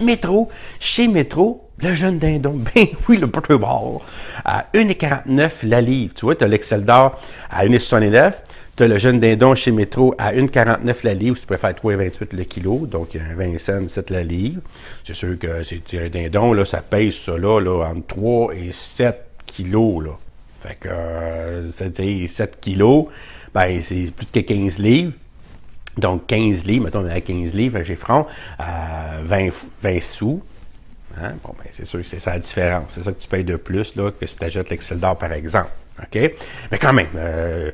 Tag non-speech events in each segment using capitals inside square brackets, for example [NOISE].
Métro, chez Métro, le jeune dindon, [LAUGHS] ben oui, le ball, à 1,49 la livre. Tu vois, tu as l'Excel d'or à 1,69. Tu as le jeune dindon chez Métro à 1,49 la livre, si tu préfères 3,28 le kilo, donc 20 cents 7 la livre. C'est sûr que c'est un dindon, ça pèse ça là, entre 3 et 7 kilos. Là. Fait que, euh, c'est 7 kilos, ben, c'est plus de 15 livres. Donc, 15 livres, mettons, on est à 15 livres chez Front, à 20, 20 sous. Hein? Bon, ben, c'est sûr que c'est ça la différence. C'est ça que tu payes de plus là, que si tu achètes l'Excel d'or, par exemple. OK? Mais quand même, euh,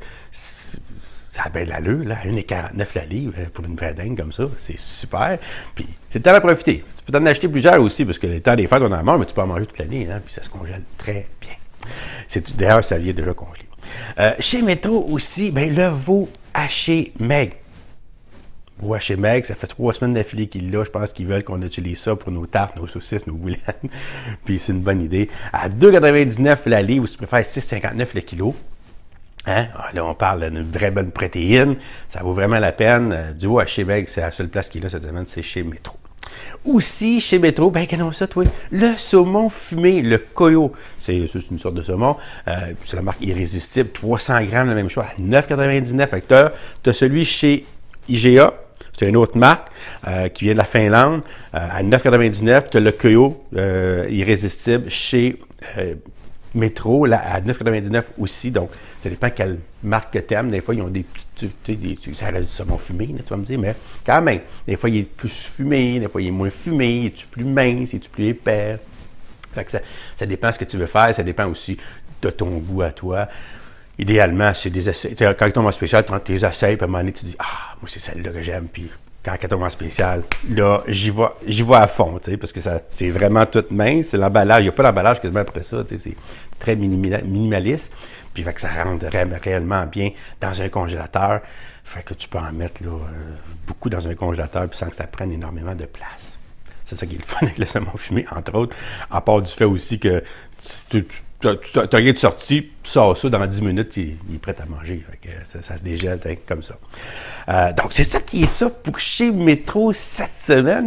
ça a bien de l'allure, là, 1,49 la livre euh, pour une vraie dingue comme ça. C'est super. Puis, c'est le temps à profiter. Tu peux t'en acheter plusieurs aussi, parce que le temps des fêtes, on en mange, mais tu peux en manger toute l'année, hein, puis ça se congèle très bien. D'ailleurs, ça vient déjà congelé. Euh, chez Métro aussi, ben, le veau haché Meg. Ouais, chez Meg, ça fait trois semaines d'affilée qu'il l'a. Je pense qu'ils veulent qu'on utilise ça pour nos tartes, nos saucisses, nos boulettes. [LAUGHS] Puis c'est une bonne idée. À 2,99 la livre, ou si tu préfères 6,59 le kilo. Hein? Ah, là, on parle d'une vraie bonne protéine. Ça vaut vraiment la peine. Euh, du haut à chez Meg, c'est la seule place qu'il a cette semaine, c'est chez Métro. Aussi, chez Métro, ben, qu'est-ce ça, toi? Le saumon fumé, le Koyo. C'est une sorte de saumon. Euh, c'est la marque Irrésistible. 300 grammes, la même chose, à 9,99. Fait que tu as celui chez IGA, c'est une autre marque euh, qui vient de la Finlande euh, à 9,99. Tu as le Koyo euh, irrésistible chez Métro là, à 9,99 aussi. Donc, ça dépend quelle marque que tu aimes. Des fois, ils ont des petits. Des, ça reste du saumon fumé, tu vas me dire, mais quand même. Des fois, il est plus fumé, des fois, il est moins fumé. Il est plus mince, il est plus épais? Fait que ça, ça dépend ce que tu veux faire. Ça dépend aussi de ton goût à toi idéalement, c'est des essais. quand tu tombes en spécial, tu tes essais, puis à un moment donné, tu dis Ah, moi, c'est celle-là que j'aime, puis quand elle tombe en spécial, là, j'y vais, j'y vais à fond, tu sais, parce que ça, c'est vraiment tout mince. C'est l'emballage. Il n'y a pas d'emballage quasiment après ça, tu sais, c'est très minimaliste. Puis, fait que ça rentre réellement bien dans un congélateur. Fait que tu peux en mettre, euh, beaucoup dans un congélateur, puis sans que ça prenne énormément de place. C'est ça qui est le fun avec le saumon fumé, entre autres. À part du fait aussi que tu, tu as rien de sorti, tu sors ça dans 10 minutes, il, est prêt à manger. ça, se dégèle comme ça. Euh, donc, c'est ça qui est ça pour chez Métro cette semaine.